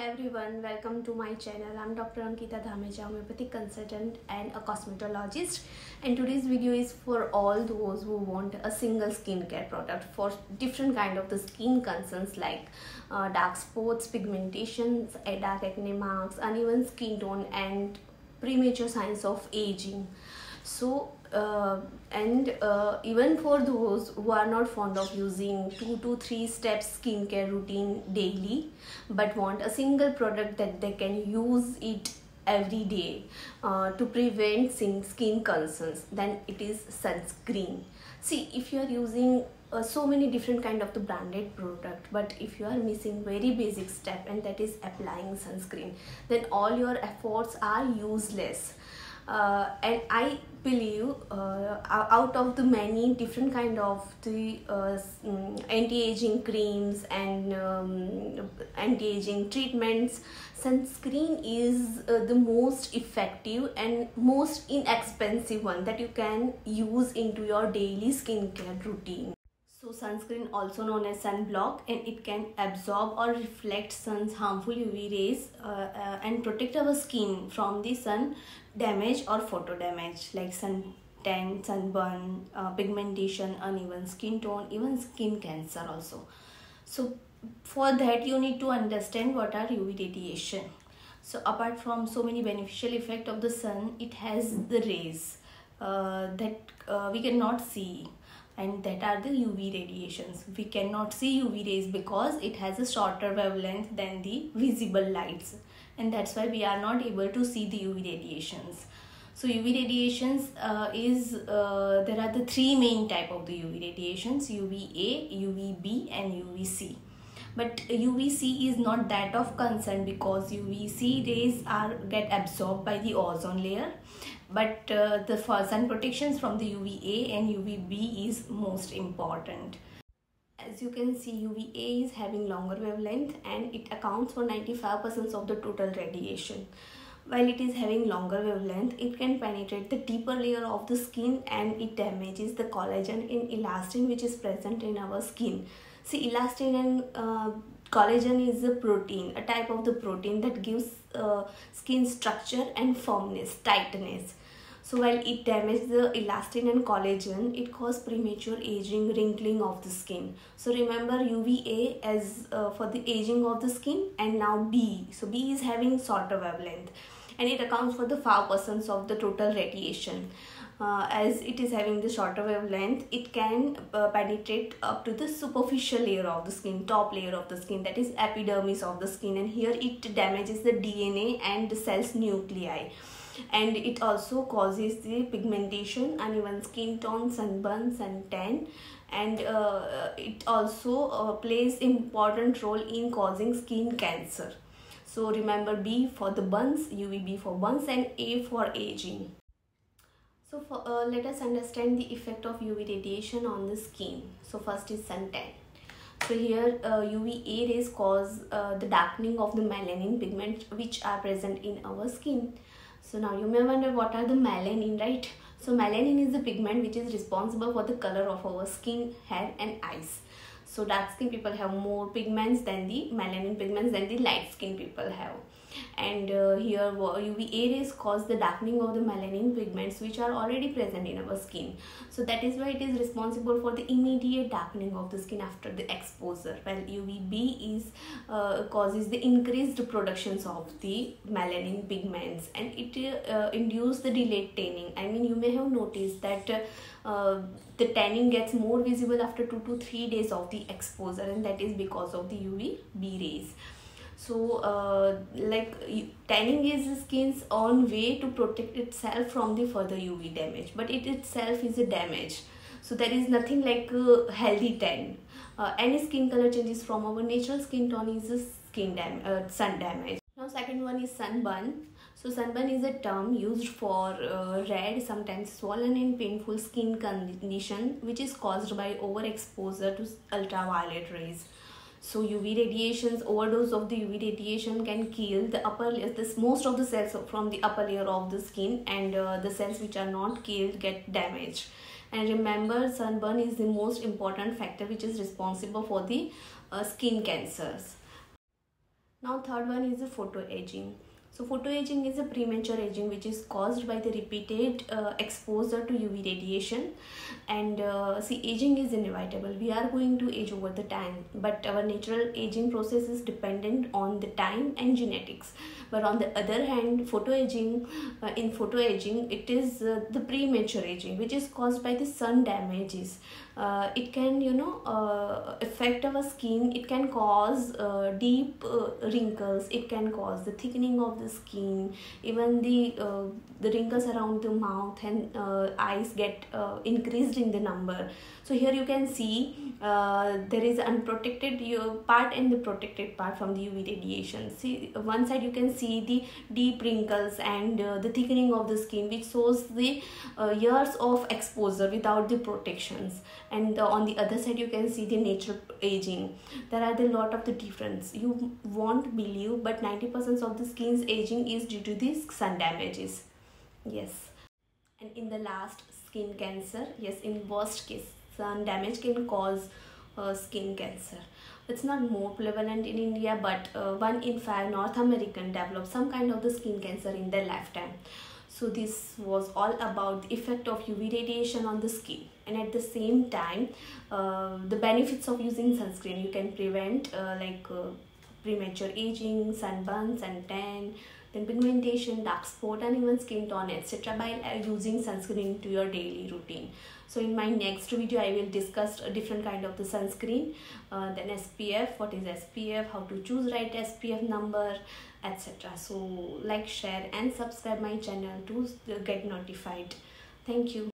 Hi everyone, welcome to my channel. I'm Dr. Ankita Dhameja, homeopathic consultant and a cosmetologist. And today's video is for all those who want a single skincare product for different kind of the skin concerns like uh, dark spots, pigmentations, dark acne marks, uneven skin tone, and premature signs of aging. So uh, and uh, even for those who are not fond of using two to three steps skincare routine daily but want a single product that they can use it every day uh, to prevent skin concerns then it is sunscreen. See if you are using uh, so many different kind of the branded product but if you are missing very basic step and that is applying sunscreen then all your efforts are useless. Uh, and i believe uh, out of the many different kind of the uh, mm, anti-aging creams and um, anti-aging treatments sunscreen is uh, the most effective and most inexpensive one that you can use into your daily skincare routine so sunscreen also known as sunblock and it can absorb or reflect sun's harmful UV rays uh, uh, and protect our skin from the sun damage or photo damage like sun tan, sunburn, uh, pigmentation, uneven skin tone, even skin cancer also. So for that you need to understand what are UV radiation. So apart from so many beneficial effect of the sun, it has the rays uh, that uh, we cannot see and that are the UV radiations. We cannot see UV rays because it has a shorter wavelength than the visible lights and that's why we are not able to see the UV radiations. So UV radiations uh, is, uh, there are the three main type of the UV radiations, UVA, UVB and UVC but UVC is not that of concern because UVC rays are get absorbed by the ozone layer but uh, the sun protections from the UVA and UVB is most important. As you can see UVA is having longer wavelength and it accounts for 95% of the total radiation. While it is having longer wavelength, it can penetrate the deeper layer of the skin and it damages the collagen and elastin which is present in our skin. See elastin and uh, collagen is a protein, a type of the protein that gives uh, skin structure and firmness, tightness. So while it damages the elastin and collagen, it causes premature aging, wrinkling of the skin. So remember UVA as uh, for the aging of the skin and now B. So B is having shorter wavelength and it accounts for the 5% of the total radiation. Uh, as it is having the shorter wavelength, it can uh, penetrate up to the superficial layer of the skin, top layer of the skin, that is epidermis of the skin, and here it damages the DNA and the cell's nuclei. And it also causes the pigmentation uneven skin tone sunburn suntan and uh, it also uh, plays important role in causing skin cancer so remember b for the buns uvb for buns and a for aging so for, uh, let us understand the effect of uv radiation on the skin so first is suntan so here uh, uva rays cause uh, the darkening of the melanin pigment which are present in our skin so now you may wonder what are the melanin, right? So melanin is the pigment which is responsible for the color of our skin, hair and eyes. So dark skin people have more pigments than the melanin pigments than the light skin people have and uh, here UVA rays cause the darkening of the melanin pigments which are already present in our skin. So that is why it is responsible for the immediate darkening of the skin after the exposure. While UVB is uh, causes the increased productions of the melanin pigments and it uh, induce the delayed tanning. I mean you may have noticed that uh, the tanning gets more visible after 2 to 3 days of the exposure and that is because of the UVB rays so uh, like tanning is the skin's own way to protect itself from the further uv damage but it itself is a damage. So there is nothing like a healthy tan. Uh, any skin color changes from our natural skin tone is a skin dam uh, sun damage. Now second one is sunburn. So sunburn is a term used for uh, red sometimes swollen and painful skin condition which is caused by overexposure to ultraviolet rays so uv radiations overdose of the uv radiation can kill the upper this most of the cells from the upper layer of the skin and uh, the cells which are not killed get damaged. And remember sunburn is the most important factor which is responsible for the uh, skin cancers. Now third one is the photo aging so photoaging is a premature aging which is caused by the repeated uh, exposure to UV radiation. And uh, see aging is inevitable. We are going to age over the time but our natural aging process is dependent on the time and genetics. But on the other hand photoaging uh, in photoaging it is uh, the premature aging which is caused by the sun damages. Uh, it can you know uh, affect our skin. It can cause uh, deep wrinkles. It can cause the thickening of the skin. Even the uh, the wrinkles around the mouth and uh, eyes get increased in the number. So here you can see there is unprotected part and the protected part from the UV radiation. See one side you can see the deep wrinkles and the thickening of the skin which shows the years of exposure without the protections. And the, on the other side you can see the natural aging. There are a lot of the difference. You won't believe but 90% of the skin's aging is due to these sun damages. Yes. And in the last skin cancer. Yes in worst case sun damage can cause uh, skin cancer. It's not more prevalent in india but uh, one in five north american develop some kind of the skin cancer in their lifetime. So this was all about the effect of uv radiation on the skin. And at the same time uh, the benefits of using sunscreen you can prevent uh, like uh, premature aging sunburns and tan then pigmentation dark spot and even skin tone etc by uh, using sunscreen to your daily routine. So in my next video i will discuss a different kind of the sunscreen uh, then spf what is spf how to choose right spf number etc so like share and subscribe my channel to get notified. Thank you